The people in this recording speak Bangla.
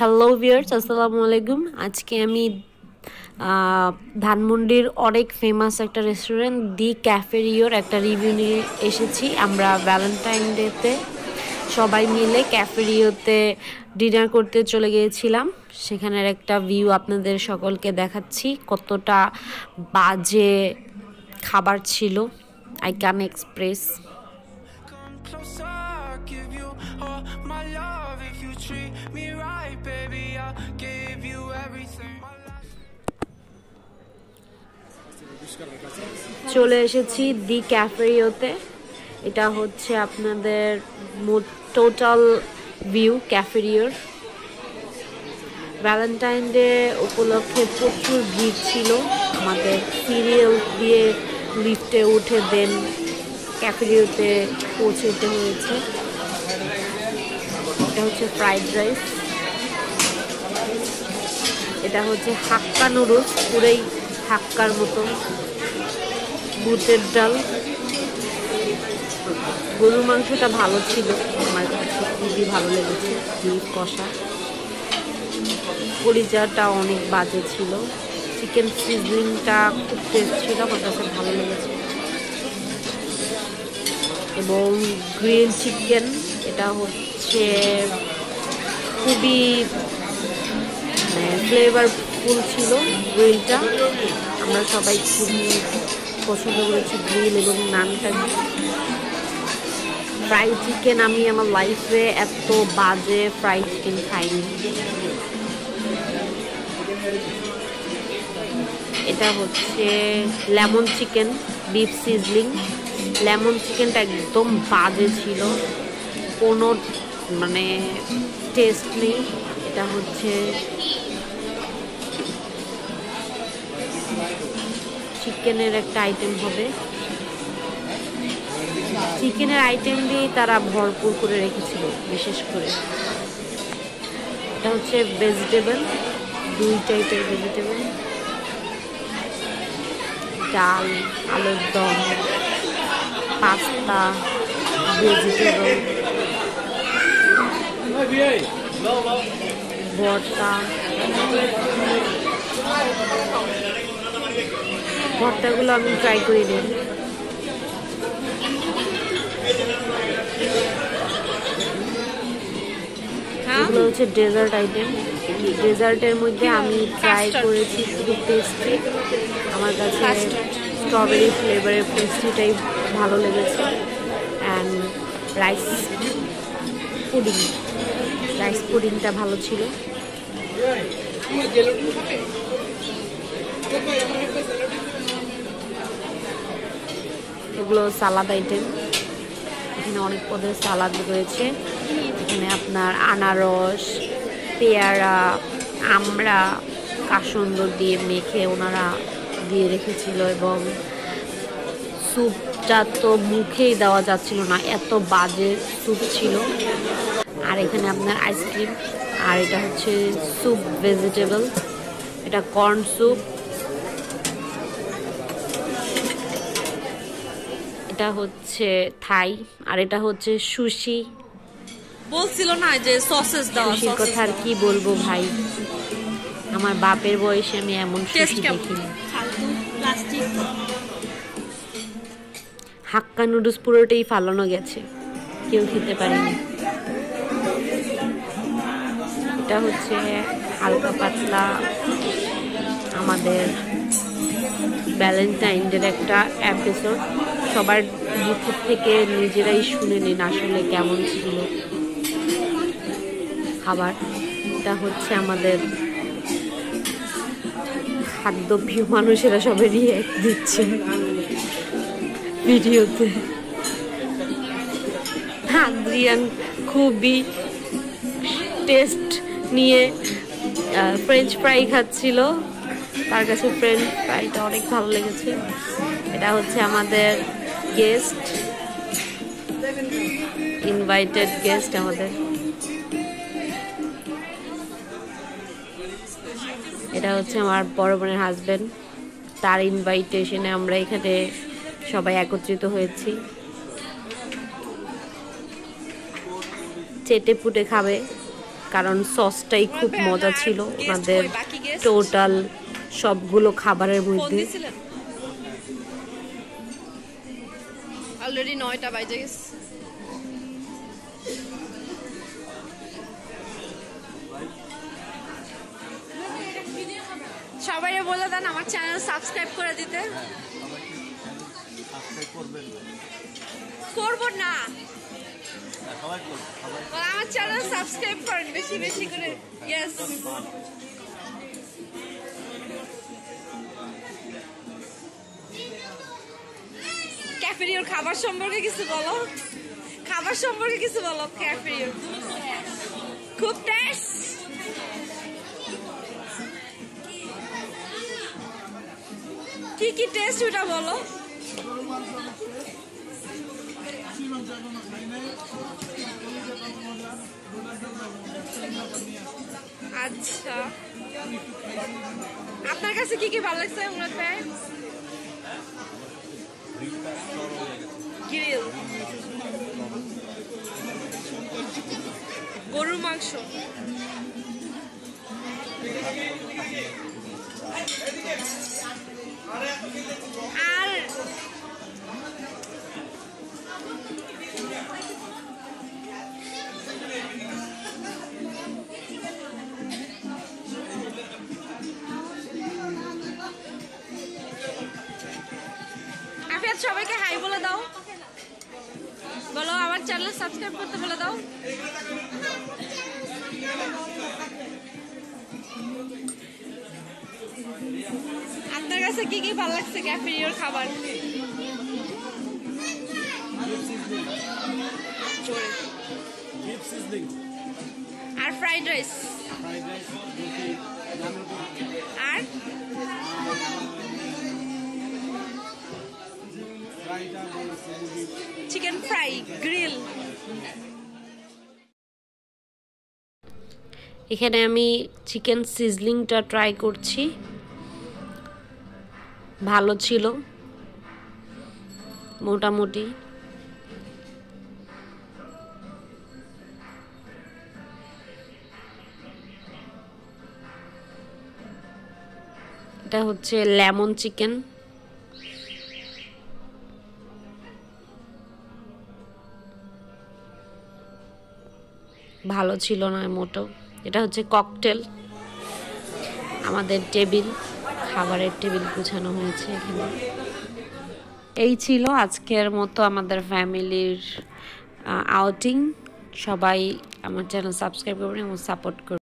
হ্যালো ভিয়ার্স আসসালামু আলাইকুম। আজকে আমি ধানমন্ডির অনেক ফেমাস একটা রেস্টুরেন্ট দি ক্যাফেরিওর একটা রিভিউ নিয়ে এসেছি। আমরা ভ্যালেন্টাইন ডেতে সবাই মিলে ক্যাফেরিওতে ডিনার করতে চলে গিয়েছিলাম। সেখানের একটা ভিউ আপনাদের সকলকে দেখাচ্ছি, কতটা বাজে খাবার ছিল। আই ক্যান এক্সপ্রেস চলে এসেছি দি ক্যাফেরিওতে। এটা হচ্ছে আপনাদের টোটাল ভিউ ক্যাফেরিওর। ভ্যালেন্টাইন ডে উপলক্ষে প্রচুর ভিড় ছিল। আমাদের সিরিয়াল দিয়ে লিফটে উঠে দেন ক্যাফেরিওতে পৌঁছতে হয়েছে। এটা হচ্ছে ফ্রাইড রাইস এটা হচ্ছে হাক্কা নুডলস, পুরেই হাক্কার মতো। বুটের ডাল। গরুর মাংসটা ভালো ছিল, আমার কাছে খুবই ভালো লেগেছে, বিফ, কষা। পরিচাটা অনেক বাজে ছিল। চিকেন সিজলিংটা খুব টেস্ট ছিল, আমার কাছে ভালো লেগেছে। এবং গ্রিন চিকেন, এটা হচ্ছে খুবই ফ্লেভারফুল ছিল গ্রিলটা আমরা সবাই খুবই পছন্দ করেছি গ্রিল এবং নানটা ফ্রাইড চিকেন আমি আমার লাইফে এত বাজে ফ্রাইড চিকেন খাইনি। এটা হচ্ছে lemon chicken beef sizzling lemon চিকেনটা একদম বাজে ছিল। কোনো মানে টেস্ট নেই। এটা হচ্ছে চিকেনের একটা আইটেম হবে। চিকেনের আইটেম দিয়ে তারা ভরপুর করে রেখেছিল, বিশেষ করে। এটা হচ্ছে ভেজিটেবল দুই টাইপের ভেজিটেবল ডাল, আলুর দম, পাস্তা ভেজিটেবল ভর্তা ভর্তাগুলো আমি ট্রাই করে নিই এগুলো হচ্ছে ডেজার্ট আইটেম ডেজার্টের মধ্যে আমি ট্রাই করেছি শুধু পেস্ট্রি আমার কাছে স্ট্রবেরি ফ্লেভারের পেস্ট্রিটাই ভালো লেগেছে। And rice pudding. রাইস পুডিংটা ভালো ছিল। এগুলো সালাদ আইটেম এখানে অনেক পদের সালাদ রয়েছে। এখানে আপনার আনারস, পেয়ারা, আমড়া কাসন্দ দিয়ে মেখে ওনারা দিয়ে রেখেছিল এবং স্যুপটা তো মুখেই দেওয়া যাচ্ছিল না, এত বাজে স্যুপ ছিল। আর এখানে আপনার আইসক্রিম আর এটা হচ্ছে স্যুপ ভেজিটেবল এটা কর্ন স্যুপ এটা হচ্ছে থাই আর এটা হচ্ছে সুশি। বলছিল না যে সসেস দাও সুশির কথা আর কি বলব ভাই? আমার বাপের বয়সে আমি এমন সুশি দেখিনি। হাক্কা নুডলস পুরোটাই ফালানো গেছে। কেউ খেতে পারেনি। এটা হচ্ছে হালকা পাতলা আমাদের ভ্যালেন্টাইনদের একটা এপিসোড সবার মুখের থেকে নিজেরাই শুনে নিন আসলে কেমন ছিল খাবার। এটা হচ্ছে আমাদের খাদ্য প্রিয় মানুষেরা সবাই রিয়েক্ট দিচ্ছে ভিডিওতে। খুবই টেস্ট নিয়ে ফ্রেঞ্চ ফ্রাই খাচ্ছিল। তার কাছে ফ্রেঞ্চ ফ্রাইটা অনেক ভালো লেগেছে। এটা হচ্ছে আমাদের গেস্ট ইনভাইটেড গেস্ট আমাদের। এটা হচ্ছে আমার বড় বোনের হাজব্যান্ড তার ইনভাইটেশনে আমরা এখানে সবাই একত্রিত হয়েছি। চেটে পুটে খাবে। কারণ সসটাই খুব মজা ছিল ওনাদের? টোটাল সবগুলো খাবারের মধ্যে। অলরেডি নয়টা বাজে গেছে। সবাই বলে দেন আমার চ্যানেল সাবস্ক্রাইব করে দিতে। করব না। আমার চ্যানেল সাবস্ক্রাইব করেন, বেশি বেশি করে। ইয়েস ক্যাফেরিওর খাবার সম্পর্কে কিছু বলো? খাবার সম্পর্কে কিছু বলো ক্যাফেরিওর খুব টেস্ট কি কি টেস্ট ওটা বলো? আচ্ছা। আপনার কাছে কি কি ভালো লাগছে মুরাদ ভাই গ্রিল গরুর মাংস। আর সবাইকে হাই বলে দাও। বলো আমার চ্যানেল সাবস্ক্রাইব করতে বলে দাও। আপনার কাছে কি কি ভালো লাগছে ক্যাফেরিওর খাবার? আর fried rice fried rice, chicken fry grill এখানে আমি চিকেন সিজলিংটা ট্রাই করছি। ভালো ছিল। মোটামুটি। এটা হচ্ছে লেমন চিকেন ভালো ছিল না মোটো এটা হচ্ছে ককটেল আমাদের টেবিল খাবারের টেবিল গুছানো হয়েছে এখানে। এই ছিল আজকের মতো আমাদের ফ্যামিলির আউটিং সবাই আমার চ্যানেল সাবস্ক্রাইব করবেন এবং সাপোর্ট করবেন।